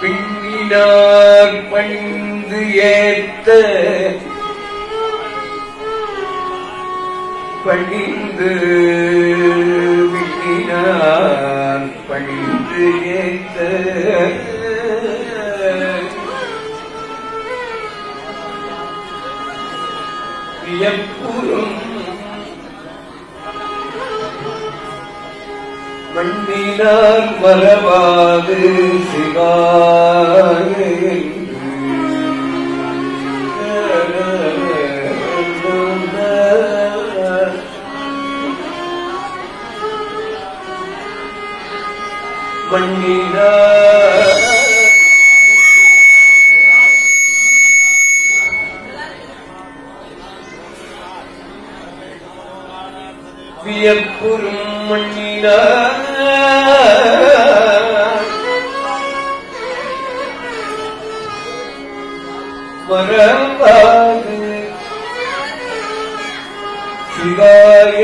பின்னினார் பணிந்து ஏத்த பணிந்து விட்டினார் பணிந்து ஏத்த வியப்புறும் மண்ணினார் மரபாது சிவாய மண்ணினார் வியப்புறும் மண்ணினார் மரம்பாது சிவாய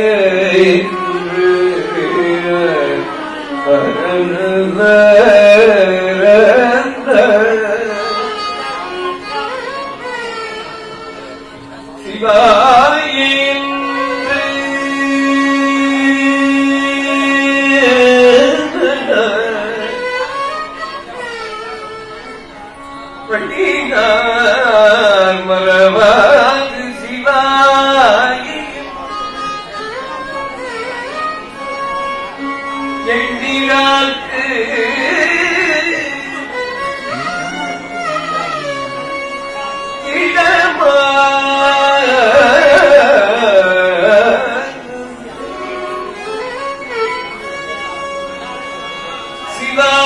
சிவாயே. பட்டினார் மரபாது சிவாய. எண்ணினாக்கு இடமா சிவாய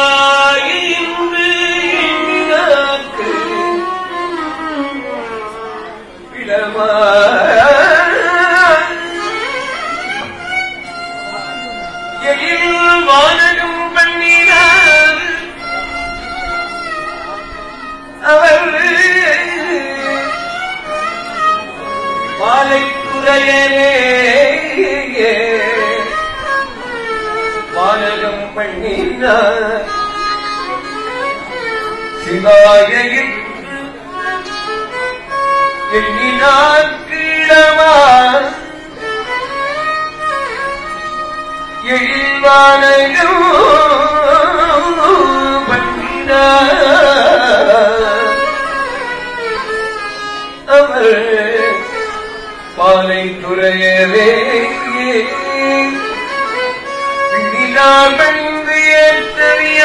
வானகம் பண்ணினார் அவர் மாலை குறையலே வானகம் பண்ணினார் சிவாய பனையும் அவர் பாலை துறையவே பிடிதார் பண்பு ஏற்றறிய